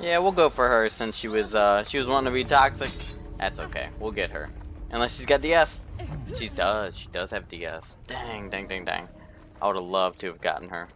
Yeah, we'll go for her since she was uh she was wanting to be toxic. That's okay. We'll get her. Unless she's got DS. She does. She does have DS. Dang, dang, dang, dang. I would have loved to have gotten her.